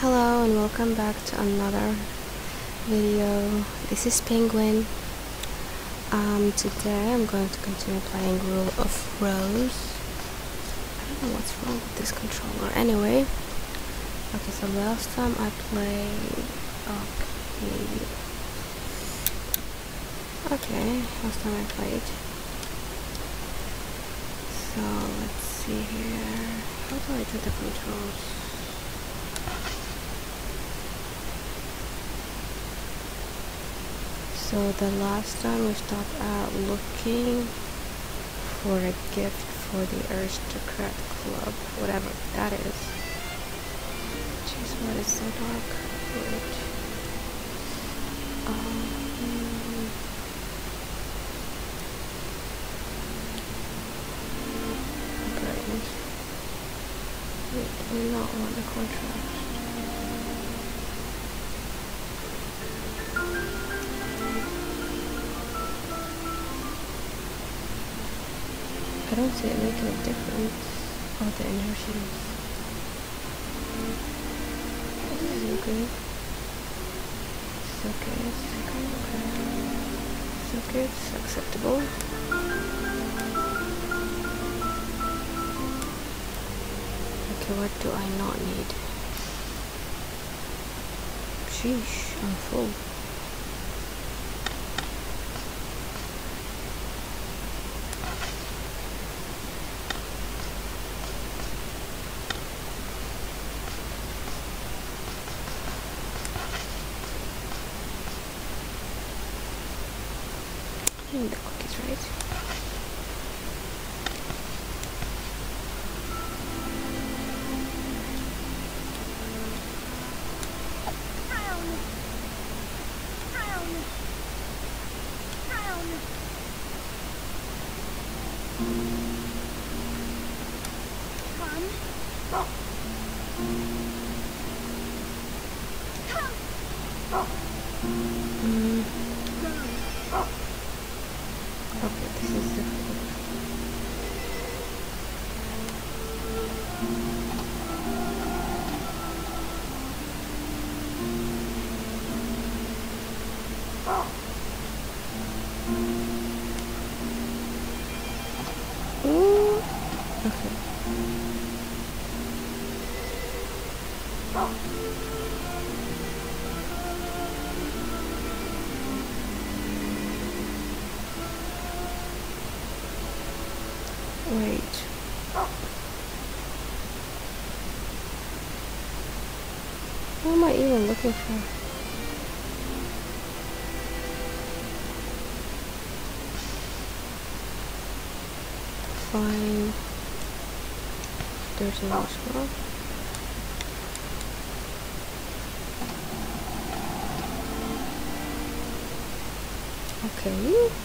Hello and welcome back to another video. This is Penguin. Um, today I'm going to continue playing Rule of Rose. I don't know what's wrong with this controller. Anyway, okay, so last time I played. Okay. Okay, last time I played. So let's see here. How do I do the controls? So the last time we stopped out looking for a gift for the aristocrat club, whatever that is. Jeez, what is so dark? Wait. Um, great. Wait, do not want the contrast. I it making a difference. Oh, the inertials. This is okay. It's okay, it's okay, okay. It's okay, it's acceptable. Okay, what do I not need? Sheesh, I'm full. Need the cookies, right? I even looking for? Fine. There's a oh. marshmallow. Okay.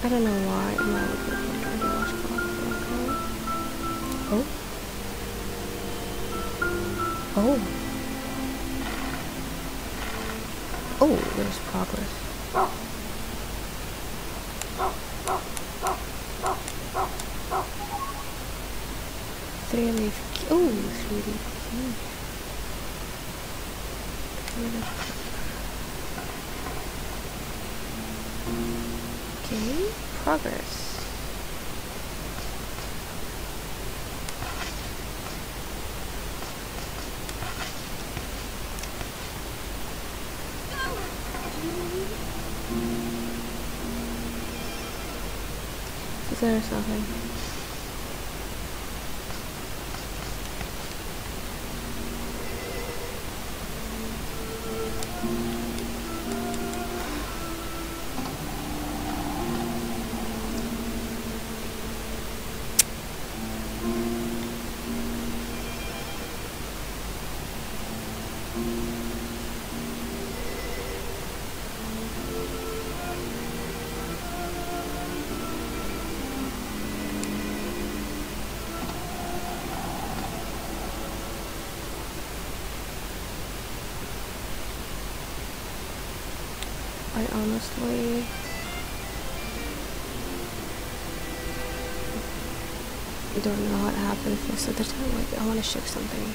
I don't know why am I looking for washcloth. Okay. Oh. Oh. Oh, there's progress. There something? Honestly. I don't know what happened most of the time. Like, I want to check something.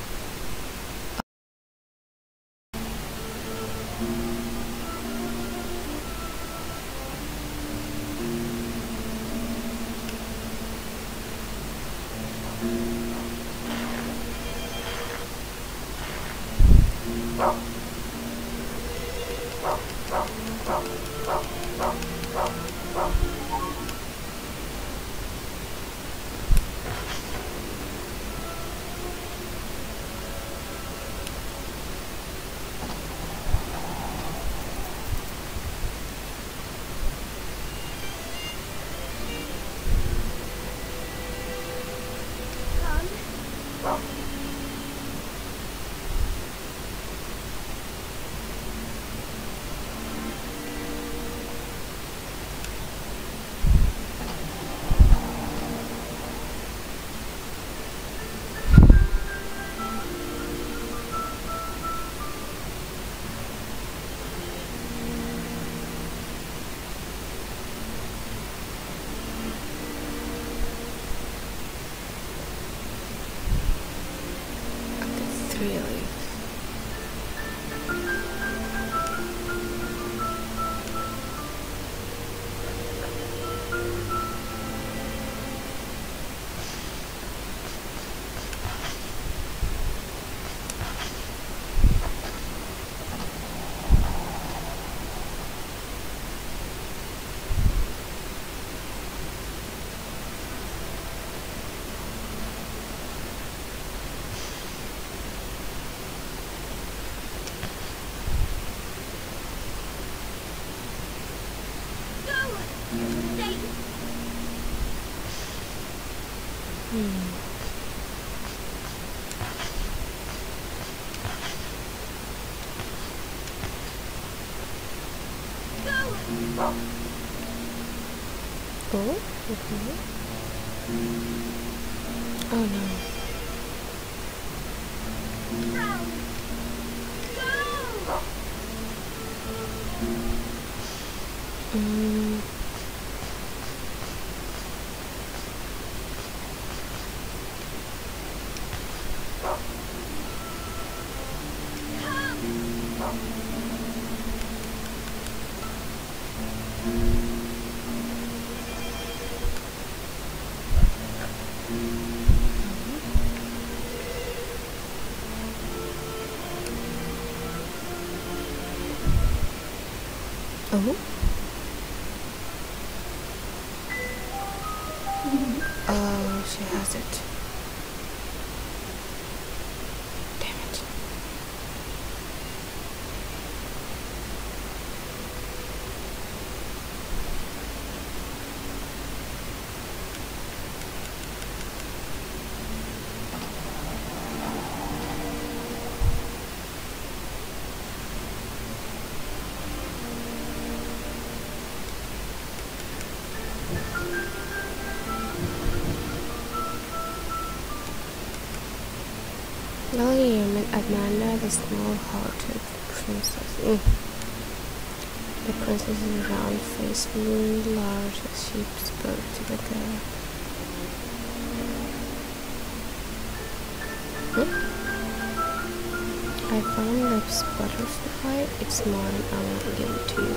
Oh, okay. Oh no. Mm. Amanda, the small-hearted princess. Mm. The princess's round face loomed large as she spoke to the girl. Hmm? I found this butterfly. It's mine. I won't give it to you.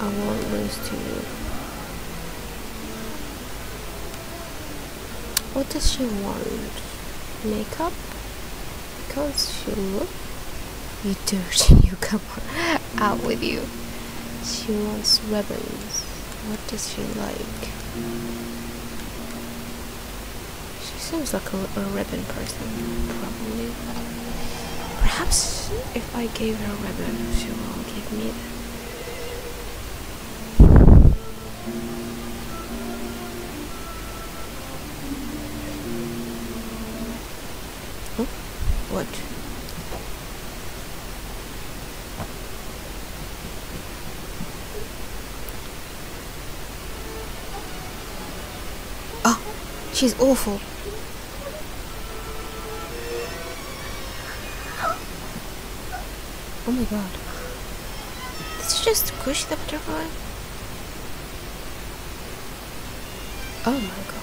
I won't lose to you. What does she want? Makeup? Because she look you dirty newcomer out with you. She wants ribbons. What does she like? She seems like a, a ribbon person, probably. Perhaps if I gave her a ribbon, she will give me What? Oh, she's awful. Oh my god. Did she just squish the butterfly? Oh my gosh.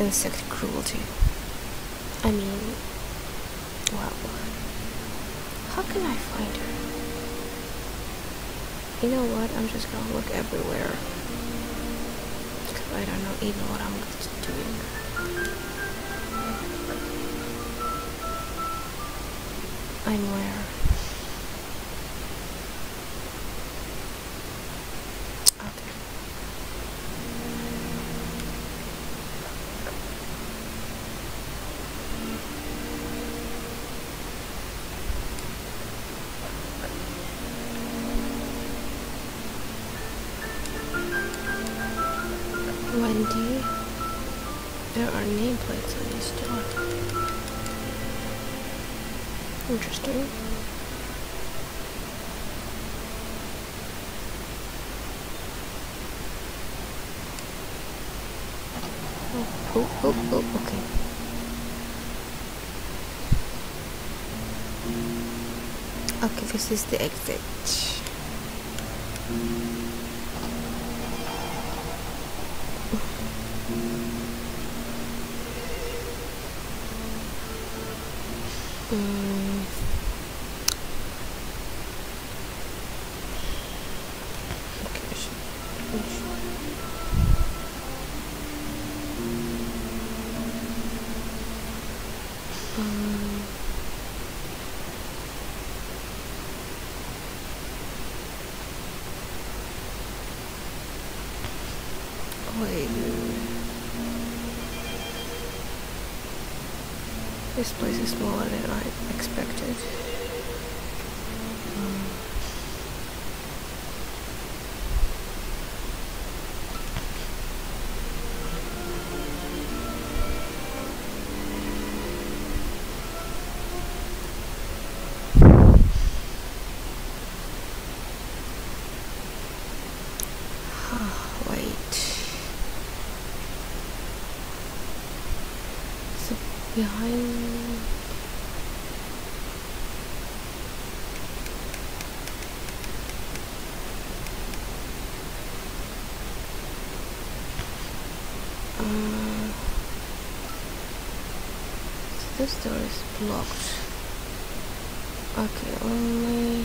Insect cruelty. I mean, wow. How can I find her? You know what? I'm just gonna look everywhere. Because I don't know even what I'm doing. I'm where? Wendy, there are nameplates on this door. Interesting. Oh, oh, oh, oh, okay. Okay, this is the exit. Uh, so this door is blocked. Okay, only.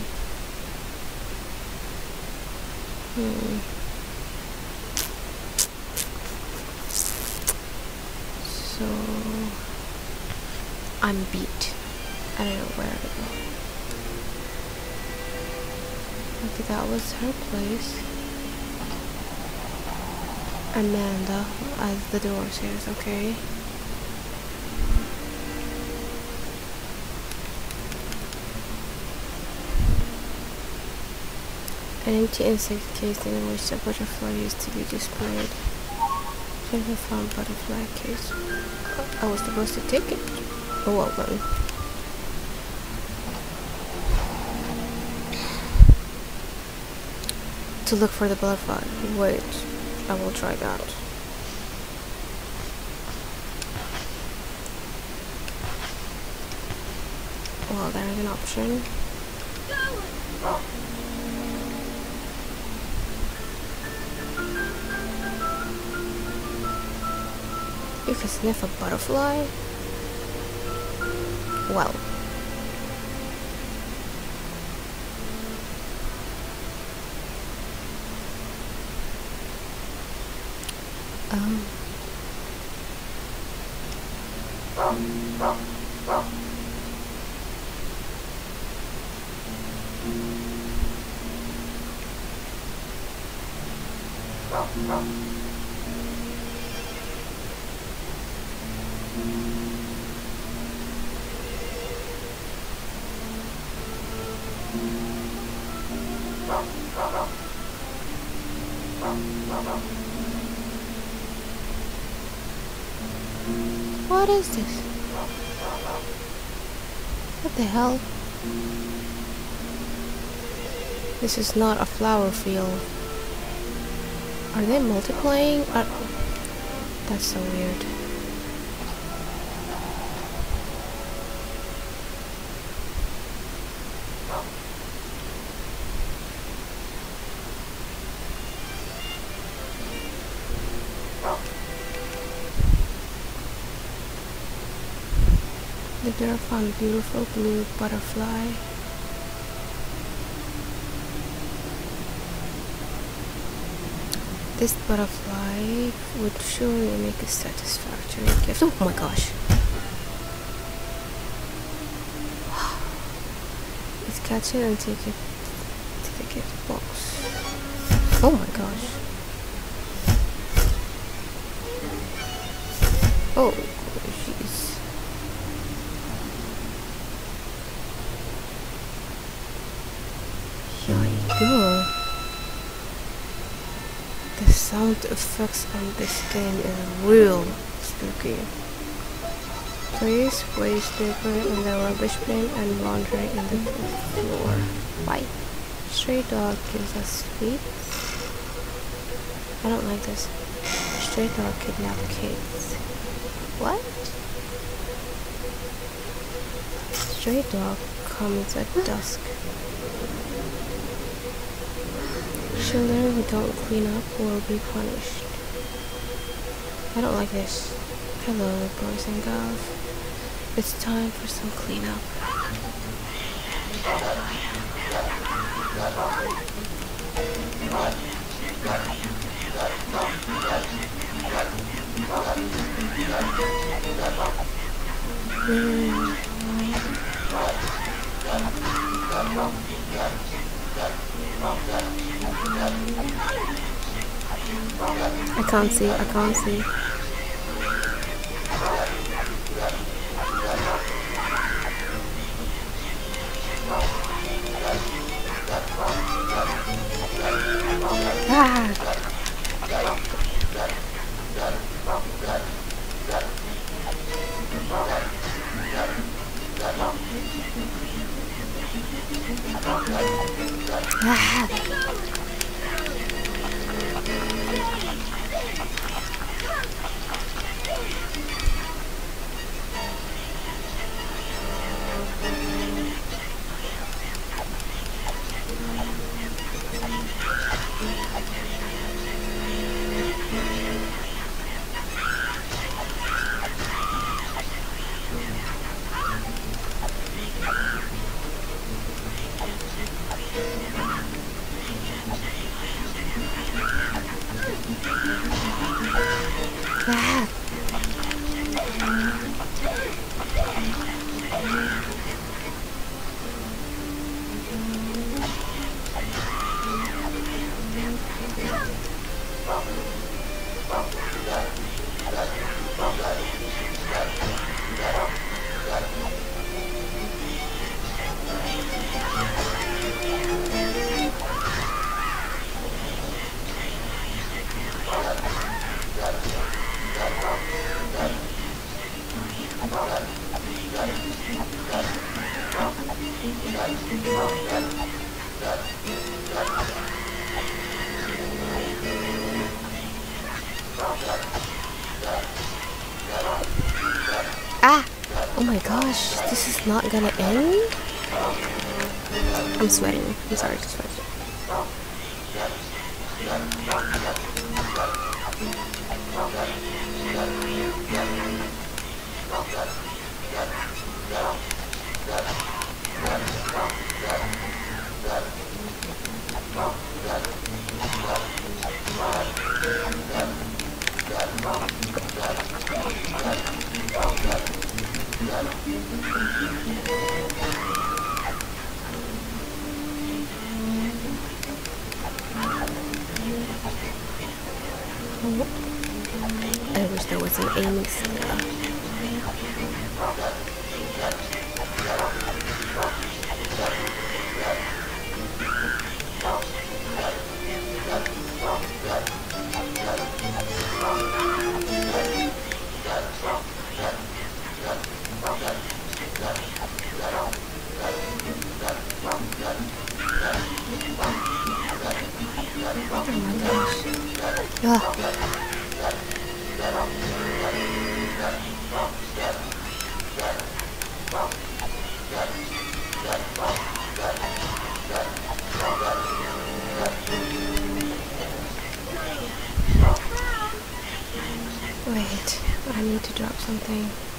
Hmm. So I'm beat. I don't know where to go. Okay, that was her place. Amanda, as the door says, okay. An empty insect case in which a butterfly used to be displayed. Jennifer found butterfly case. I was supposed to take it. Oh well. To look for the butterfly. Wait, I will try that. Well, there's an option. You can sniff a butterfly? Well. What is this? What the hell? This is not a flower field. Are they multiplying? That's so weird. Found a beautiful blue butterfly. This butterfly would surely make a satisfactory gift. Oh my gosh. Let's catch it and take it to the gift box. Oh my gosh. Oh, effects on this game is real spooky. Please place paper in the rubbish bin and laundry in the floor. Why? Stray dog gives us sweets. I don't like this. Stray dog kidnap kids. What? Stray dog comes at dusk. Children who don't clean up will be punished. I don't like this. Hello, boys and girls. It's time for some cleanup. Mm. I can't see, I can't see. Not gonna end? I'm sweating. I'm sorry to sweat. I need to drop something.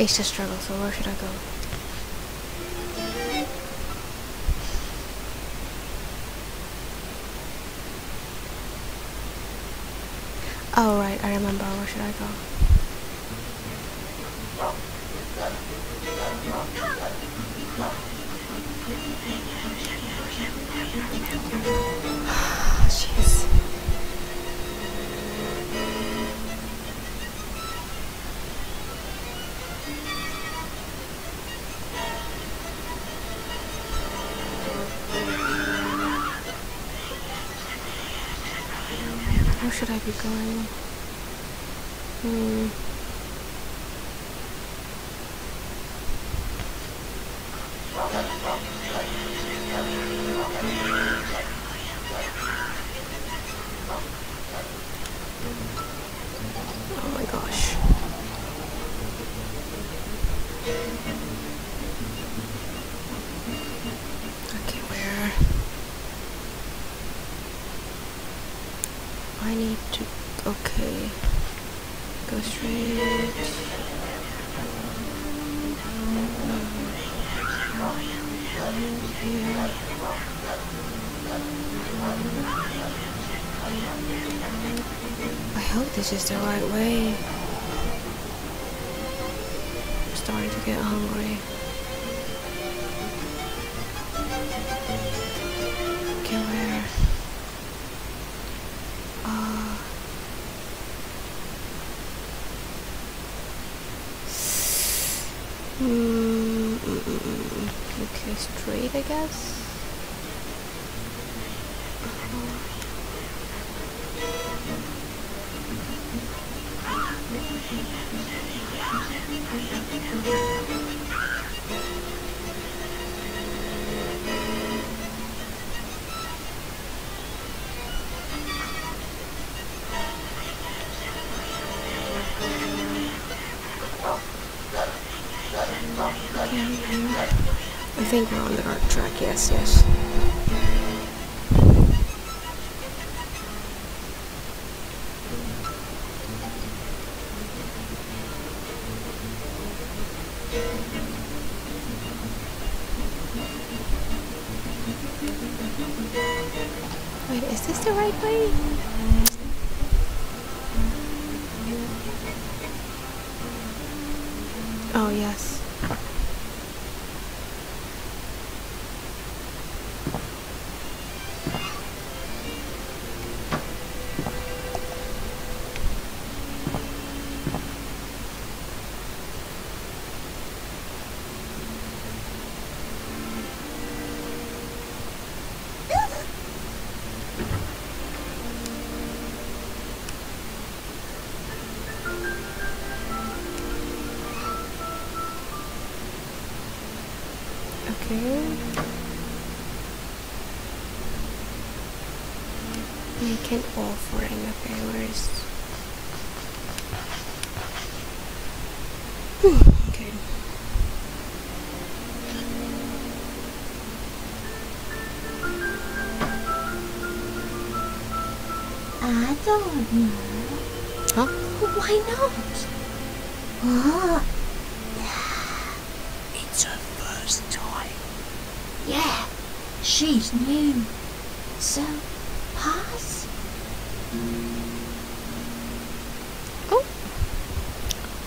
It's a struggle, so where should I go? Oh right, I remember. Where should I go? Going? Hmm. This is the right way. I'm starting to get hungry. Okay, where? Uh, mm, mm, mm, mm. okay, straight, I guess. Think we're on the right track. Yes, yes. Wait, is this the right way? Know. Huh? Why not? What? It's her first time. Yeah, she's new. So, pass? Oh.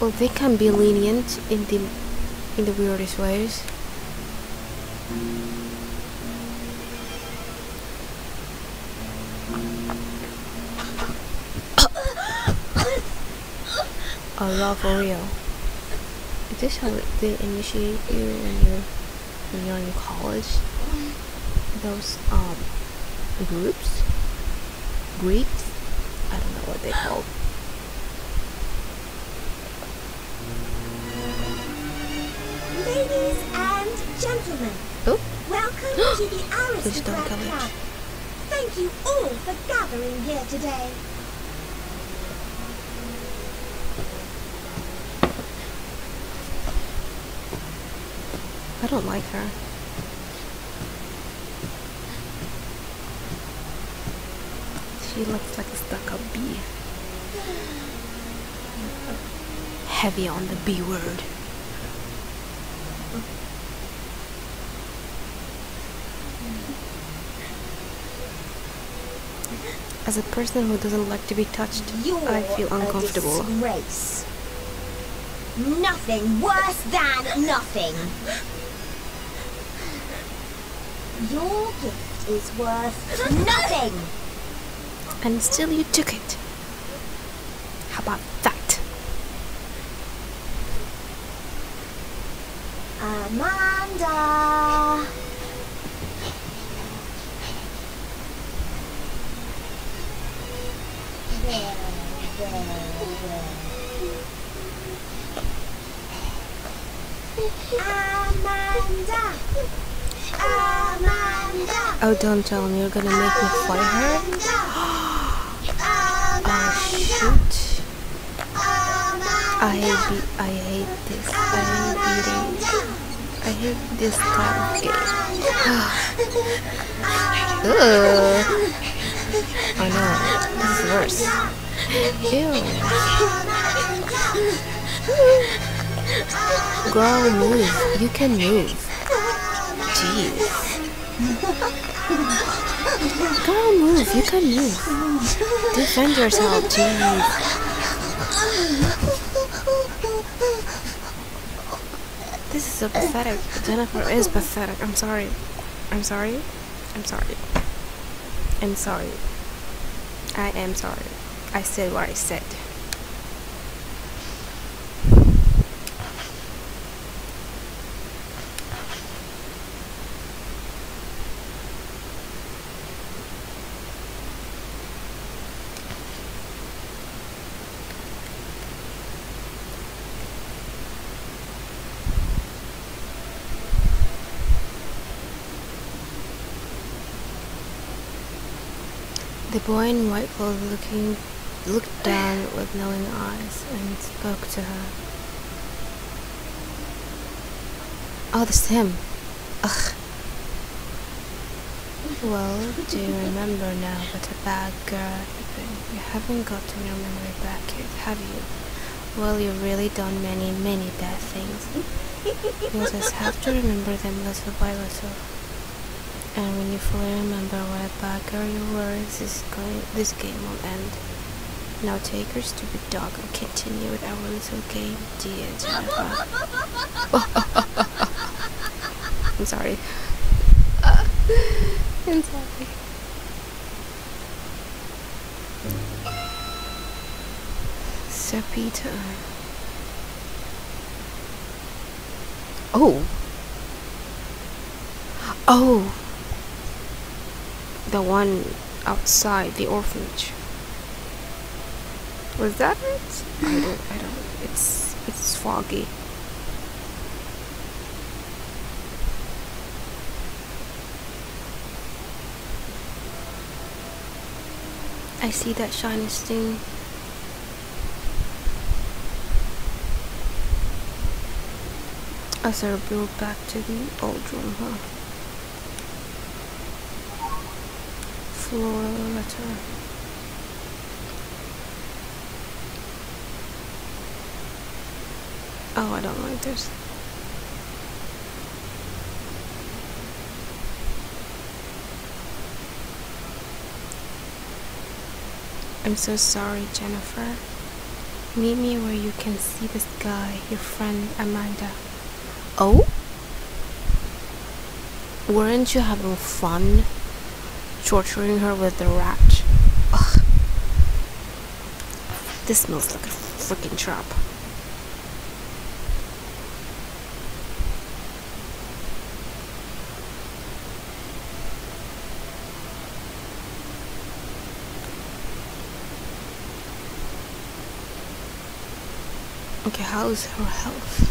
Well, they can be lenient in the in the weirdest ways. Love for real. Is this how they initiate you when you're when you're in college? Those um groups, Greeks. I don't know what they call. Ladies and gentlemen, Oh, Welcome to the Aristocrat. Club. Thank you all for gathering here today. Don't like her. She looks like a stuck-up bee. Heavy on the B word. As a person who doesn't like to be touched, You're I feel uncomfortable. a disgrace. Nothing worse than nothing. Your gift is worth nothing. And still you took it. How about that? Amanda. There, there, there. Amanda. Amanda. Oh, don't tell me you're gonna make me fight her? Oh, shoot. I hate I hate this. I hate beating. I hate this type of game. Ugh. Oh no, this is worse. Ew. Girl, move. You can move. Jeez. Girl, move. You can move. Defend yourself, jeez. This is so pathetic. Jennifer is pathetic. I'm sorry. I'm sorry. I'm sorry. I'm sorry. I am sorry. I said what I said. The boy in white clothes looking looked down with knowing eyes and spoke to her. Oh, that's him. Ugh. Well, do you remember now what a bad girl you've been? You haven't gotten your memory back yet, have you? Well, you've really done many, many bad things. You'll just have to remember them little by little. And when you fully remember what a bad you were, this is going, this game will end. Now take your stupid dog and continue with our little game, dear Jennifer. I'm sorry. I'm sorry. Sir Peter. Oh. Oh. The one outside the orphanage. Was that it? I don't. I don't. It's it's foggy. I see that shiny sting. As I build back to the old room, huh? Floral letter. Oh, I don't like this. I'm so sorry, Jennifer. Meet me where you can see this guy, your friend Amanda. Oh? Weren't you having fun torturing her with the rat? Ugh. This smells like a freaking trap. Okay, how's her health?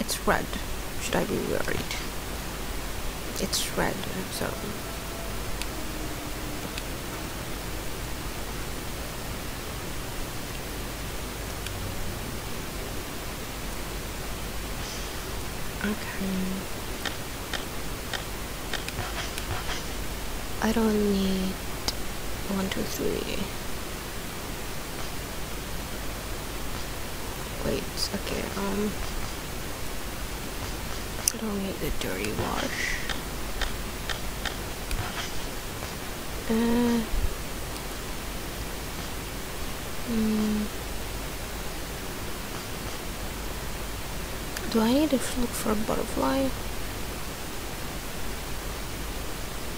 It's red. should I be worried? It's red, so Okay. I don't need one, two, three. Wait, okay, um I don't need the dirty wash. Hmm. Do I need to look for a butterfly?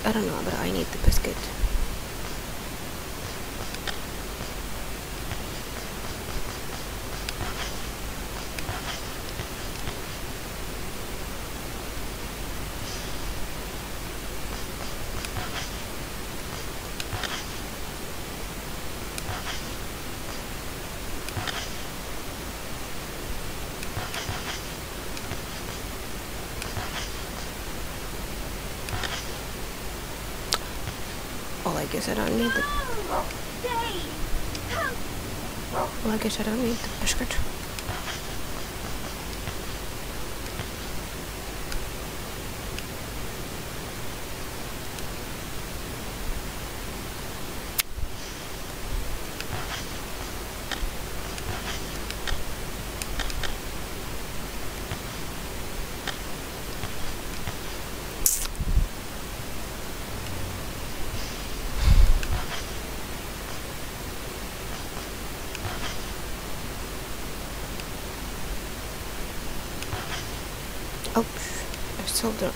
I don't know, but I need the biscuit. Well, I guess I need the biscuit. Still there.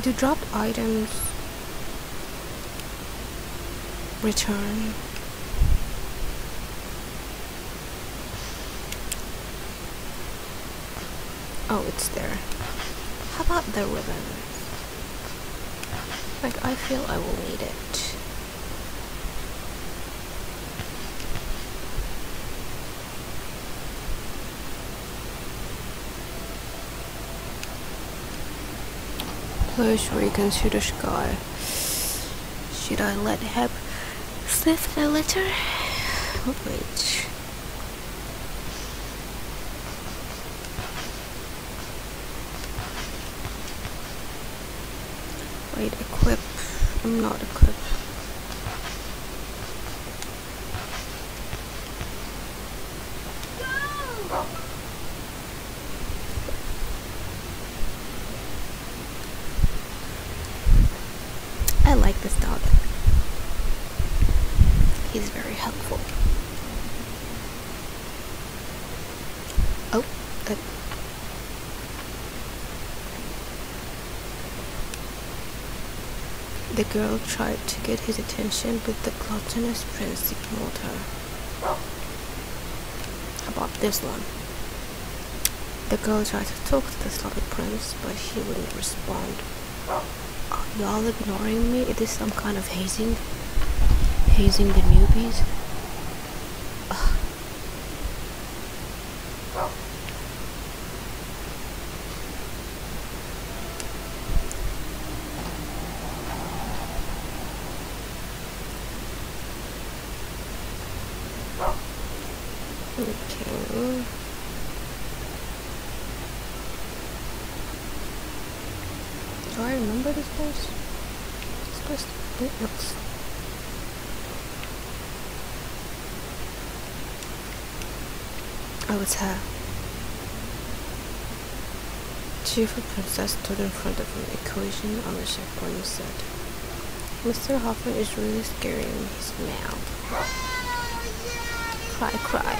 Do dropped items return? Oh, it's there. About the ribbon? Like, I feel I will need it. Please reconsider sky. Should I let Heb sniff the letter? Wait. Wait, I'm not equipped. I like this dog. He's very helpful. Oh, good. The girl tried to get his attention, but the gluttonous prince ignored her. How About this one. The girl tried to talk to the sloppy prince, but he wouldn't respond. Are y'all ignoring me? Is this some kind of hazing? Hazing the newbies? Oh, it's her. Cheerful princess stood in front of an equation on the checkpoint and said, Mr. Hoffman is really in his mouth. Cry, cry.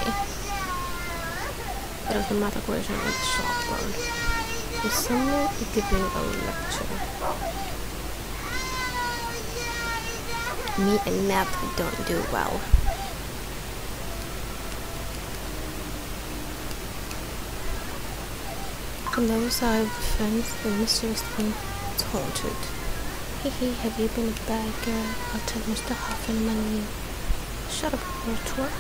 It was the math equation on the chalkboard. Is someone giving a lecture? Me and math don't do well. On the other side of the fence, the mysterious twin taunted. Hey, have you been a bad girl? I'll tell Mr. Huffin money. Shut up, you twerp.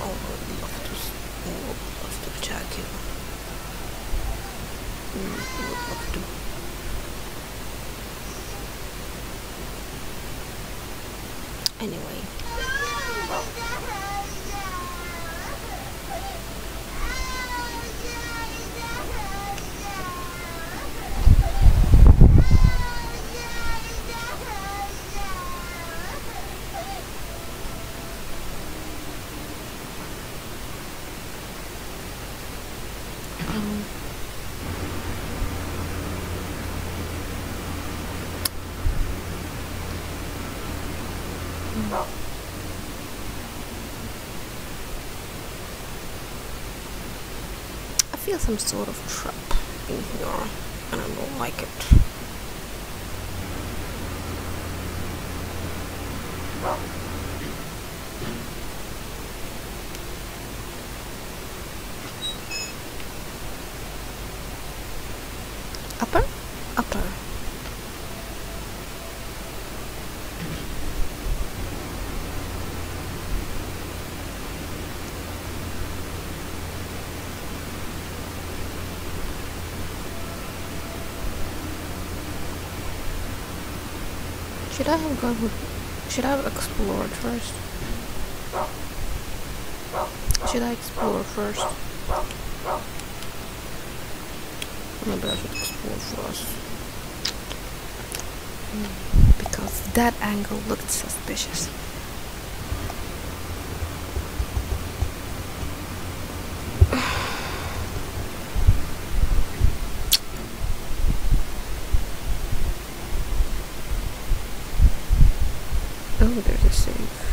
Oh, I'd love to, s- oh, I'd love to attack you. Mm, I would love to. Anyway, um, I feel some sort of trap in here, and I don't like it. Upper? Upper. Should I have gone. Should I have explored first? Should I explore first? Maybe I should explore first. Hmm, Because that angle looked suspicious. Oh, there's a safe.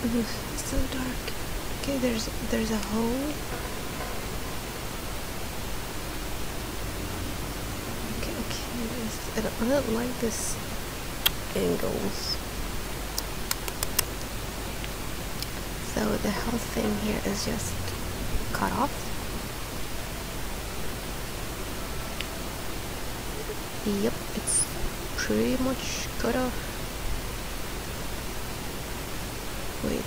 It's so dark. Okay, there's there's a hole. Okay, okay. I, don't, I don't like this angles. So the whole thing here is just cut off. Yep, it's pretty much cut off. Wait.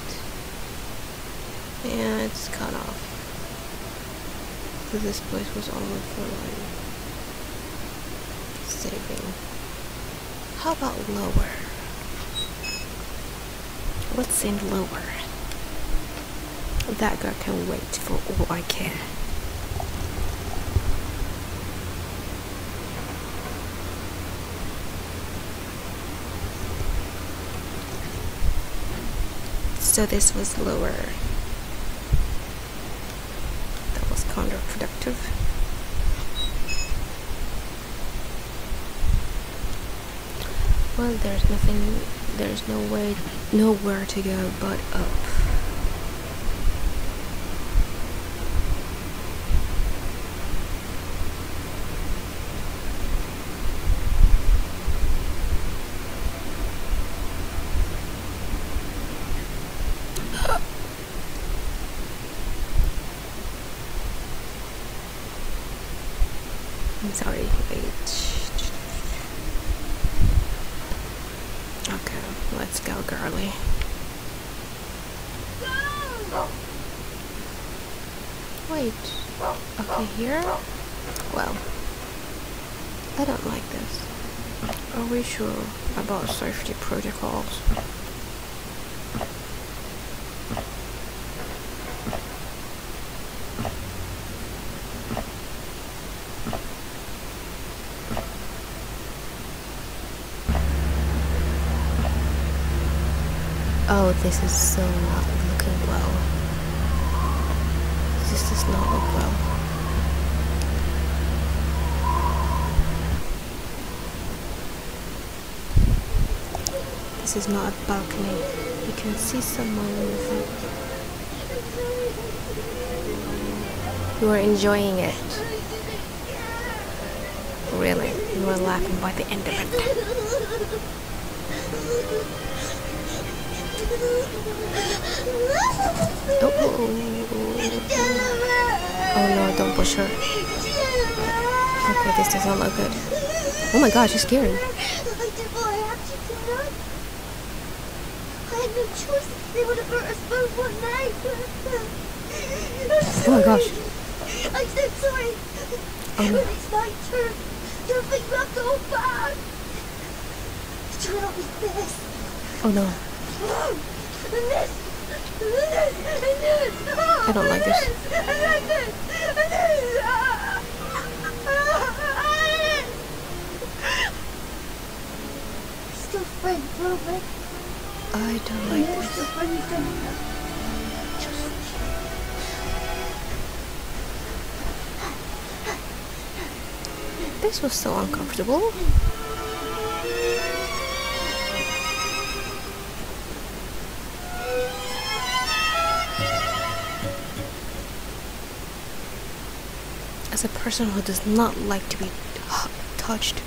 Yeah, it's cut off. So this place was only for like saving. How about lower? Let's end lower. That girl can wait for all I care. So this was lower. That was counterproductive. Well, there's nothing, there's no way, nowhere to go but up. I'm sorry, wait. Okay, let's go, girly. Wait. Okay, here? Well, I don't like this. Are we sure about safety protocols? This is so not looking well. This does not look well. This is not a balcony. You can see someone it. You are enjoying it. Really, you are laughing by the end of it. Oh, oh, oh, oh. Oh no, don't push her. Okay, this doesn't look good. Oh my gosh, she's. I I. I night. Oh my gosh. I'm so sorry. Oh. It's my turn, don't think have to hold back. Try be this. Oh no. Oh I don't like this. I don't like this. This was so uncomfortable. As a person who does not like to be touched,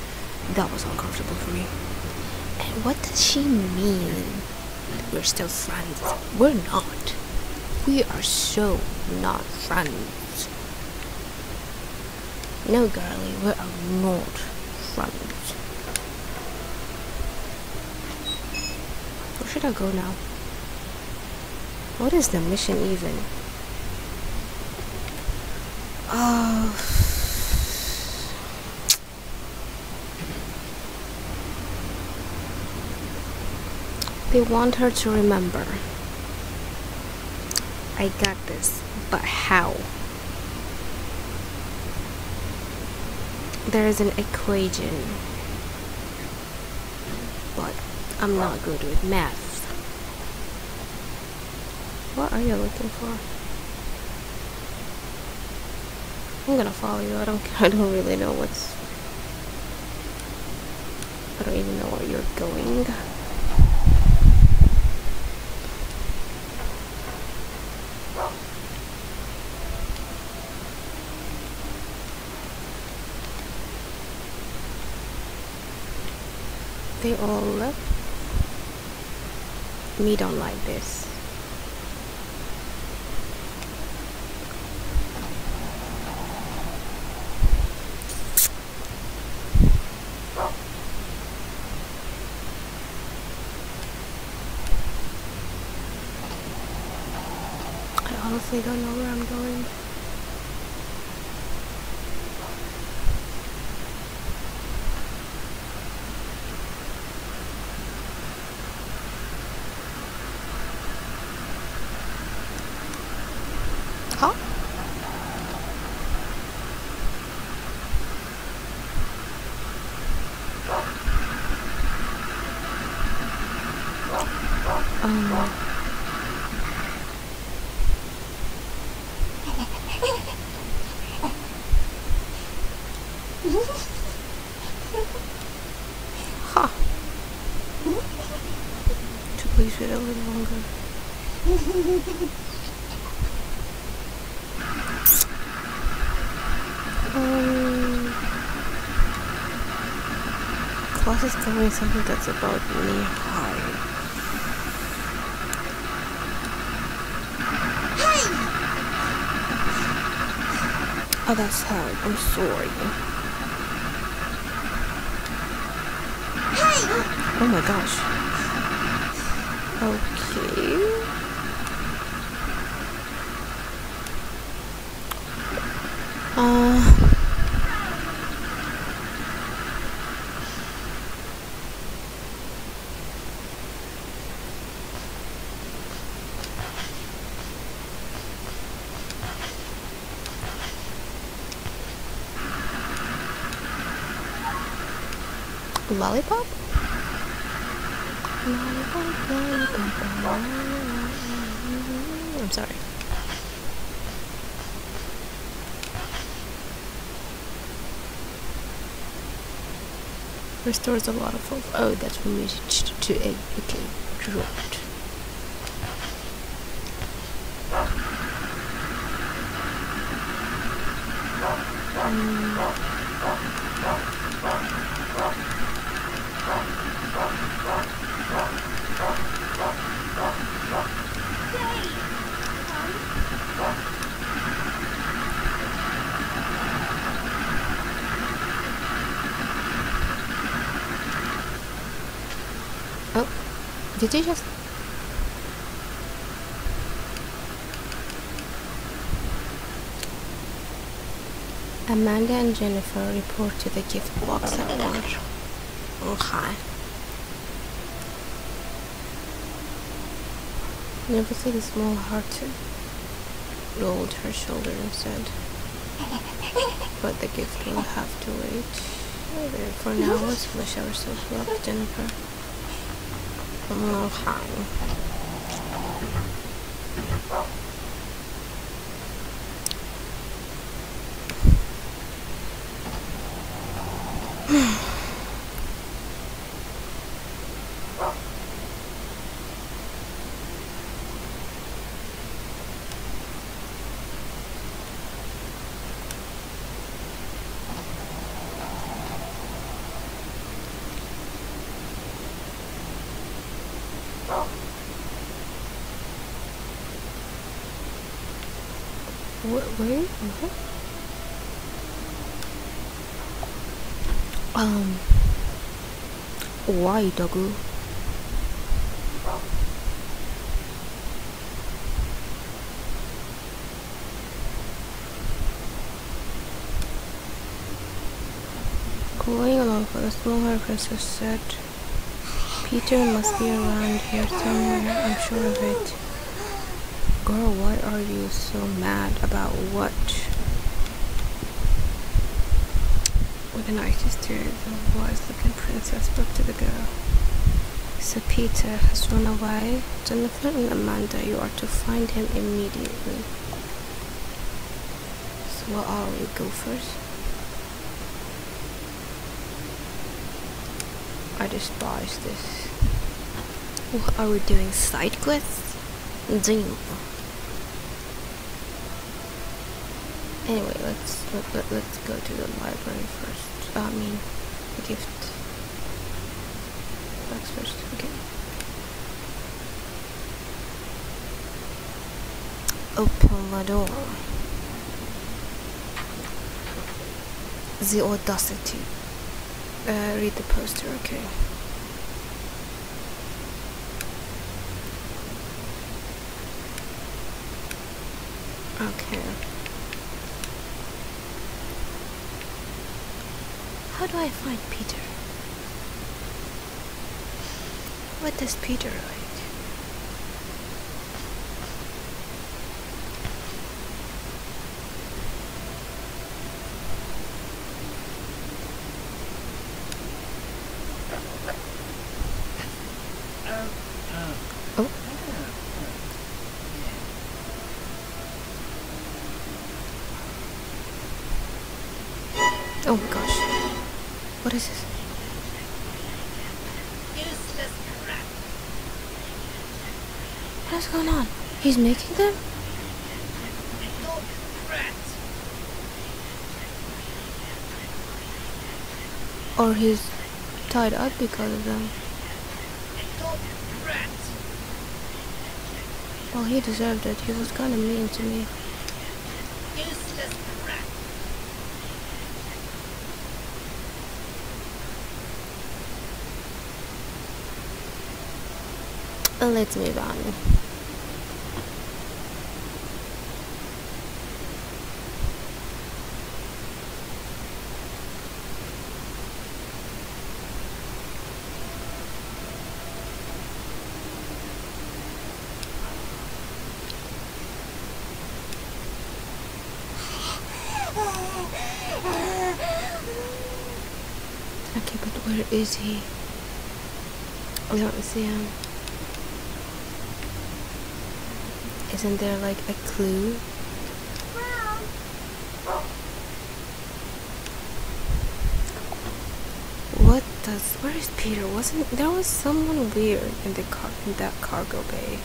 that was uncomfortable for me. And what does she mean? We're still friends. We're not. We are so not friends. No, girlie, we are not friends. Where should I go now? What is the mission even? Oh. They want her to remember. I got this, but how? There is an equation, but I'm not good with math. What are you looking for? I'm gonna follow you. I don't. I don't really know what's. I don't even know where you're going. They all left. Me don't like this. I honestly don't know where I'm going. Huh? Um, huh. To please wait a little longer. Um, class is covering something that's about knee high. Oh, that's hard. I'm sorry. Hey! Oh my gosh. Okay. Lollipop? Lollipop, lollipop. I'm sorry. Restores a lot of hope. Oh, that's from music to egg. Okay, dropped. Just? Amanda and Jennifer report to the gift box at lunch. Okay. Never see the small heart rolled her shoulder and said, But the gift will have to wait. For now, let's finish ourselves up, Jennifer. Okay. Wh- Where? What? Um. Why, Dogu? Going along for the smaller princess said, Peter must be around here somewhere, I'm sure of it. Girl, why are you so mad about what? With an nicest tear, the wise looking princess spoke to the girl. Sir Peter has run away. Jonathan and Amanda, you are to find him immediately. So what are we, gophers? I despise this. What are we doing? Side quests? Damn. Anyway, let's let, let, let's go to the library first. I mean, the gift box first. Okay. Open the door. The audacity. Uh, read the poster. Okay. Okay. How do I find Peter? What does Peter like? Oh. Oh gosh. What is this? What's going on? He's making them? Or he's tied up because of them? Well, he deserved it. He was kind of mean to me. Uh, Let's move on. Okay, but where is he? I don't see him. Isn't there like a clue? What does? Where is Peter? Wasn't there was someone weird in the car in that cargo bay?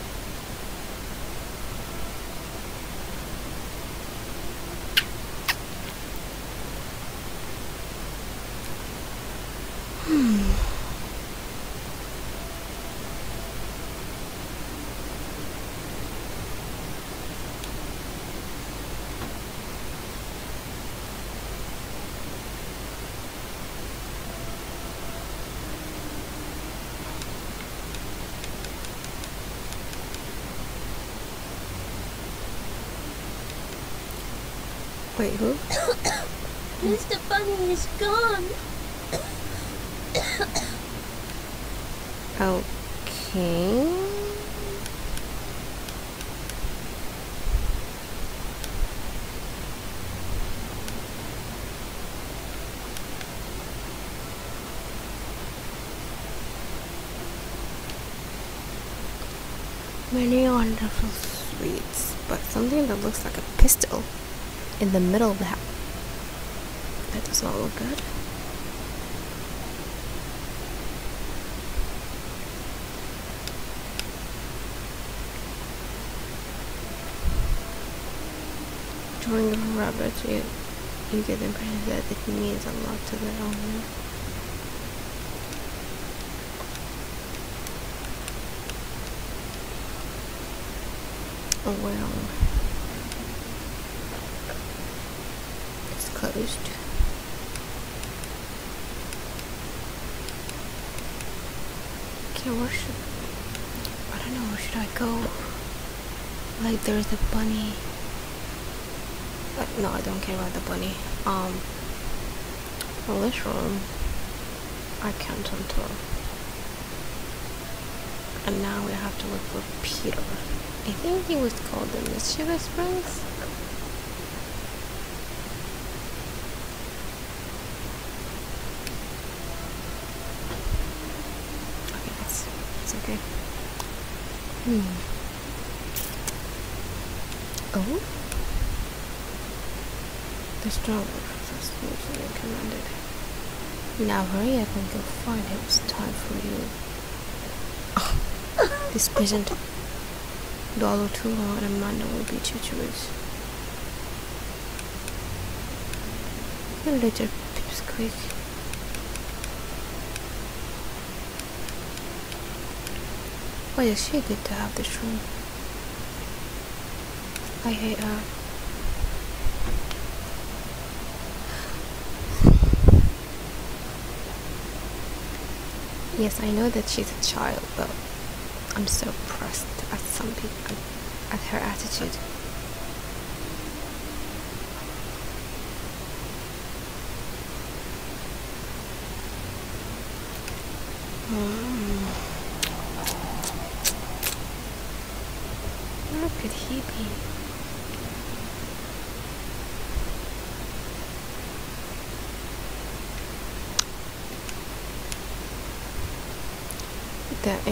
Wait, who? Mr. Bunny is gone. Okay. Many wonderful sweets, but something that looks like a pistol in the middle of the house. That does not look good. Drawing a rabbit, you, you get the impression that it means a lot to the owner. Oh well. Closed. Okay, where should I don't know where should I go? Like there's a bunny. Uh, no, I don't care about the bunny. Um well this room I can't enter. And now we have to look for Peter. I think he was called the Mischievous Prince. Okay, that's it's okay. Hmm. Oh. The stronger first usually recommended. Now hurry up and go find him. It's time for you. this isn't dollar too long and Amanda will be treacherous. A little pipsqueak. Why is she good to have this room? I hate her. Yes, I know that she's a child, but I'm so impressed at some people at her attitude. Hmm. Where could he be? The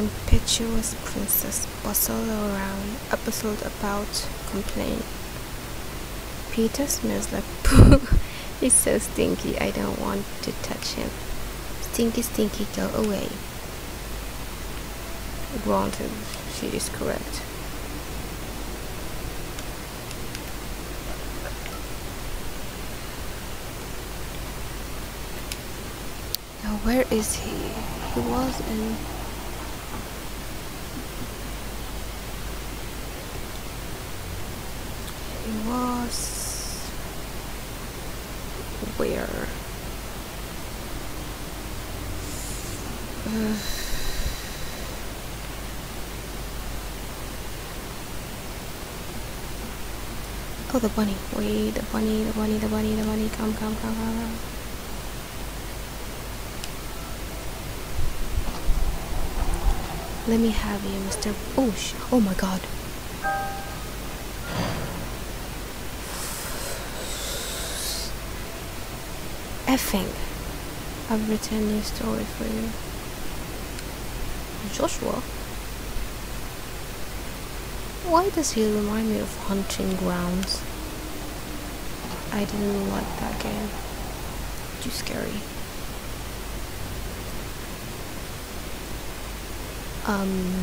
impetuous princess bustled around, episode about complaint. Peter smells like poo. He's so stinky, I don't want to touch him. Stinky, stinky, go away. Granted, she is correct. Now, where is he? He was in. He was. Where? Uh, oh, the bunny. Wait, the bunny, the bunny, the bunny, the bunny. Come, come, come, come, come. Let me have you, Mr. Bush. Oh my god. Effing. I've written a new story for you. Joshua? Why does he remind me of Haunting Grounds? I didn't like that game. Too scary. Um.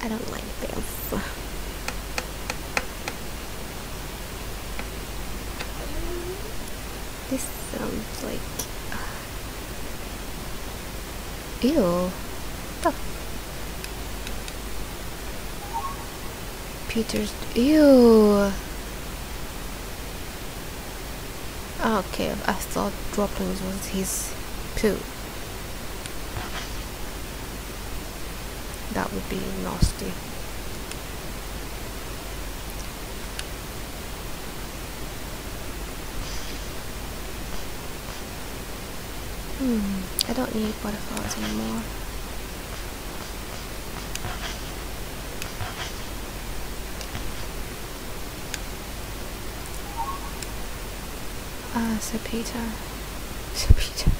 I don't like this. Like. Ew. Oh. Peter's. Ew. Okay, I thought droppings was his poo. That would be nasty. Hmm, I don't need butterflies anymore. Ah, Sir Peter. Sir Peter.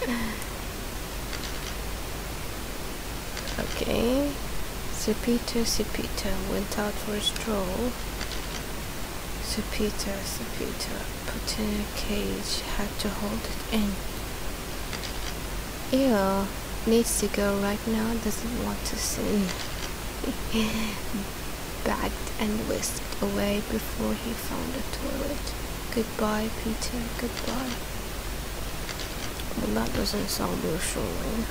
okay. Sir Peter, Sir Peter went out for a stroll. Sir Peter, Sir Peter put in a cage, had to hold it in. Ew, needs to go right now, doesn't want to sin. Bagged and whisked away before he found a toilet. Goodbye, Peter, goodbye. Well, that doesn't sound reassuring.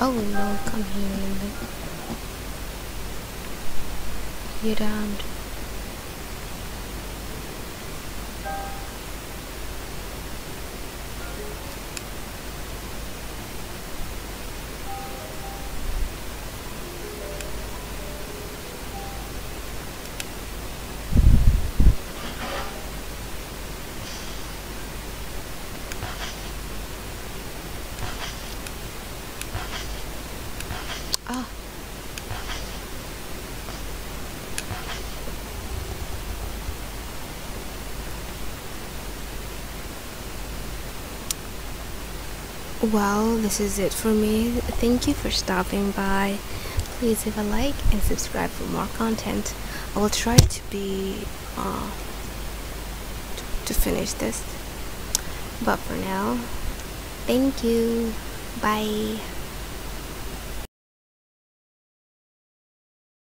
Oh no, come here, Lily. You're damned. Well, this is it for me. Thank you for stopping by. Please leave a like and subscribe for more content. I will try to be uh, to, finish this. But for now, thank you. Bye.